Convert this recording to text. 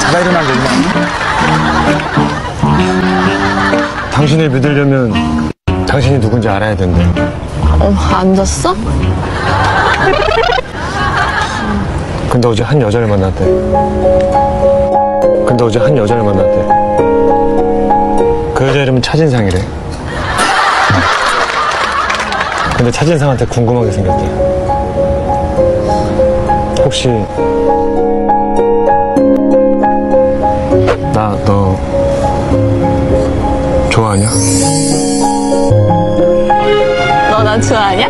자다 일어난 거 있나? 당신을 믿으려면 당신이 누군지 알아야 된대. 어, 안 잤어? 근데 어제 한 여자를 만났대. 근데 어제 한 여자를 만났대. 그 여자 이름은 차진상이래. 근데 차진상한테 궁금한 게 생겼대. 혹시 나 너 좋아하냐? 너 나 좋아하냐?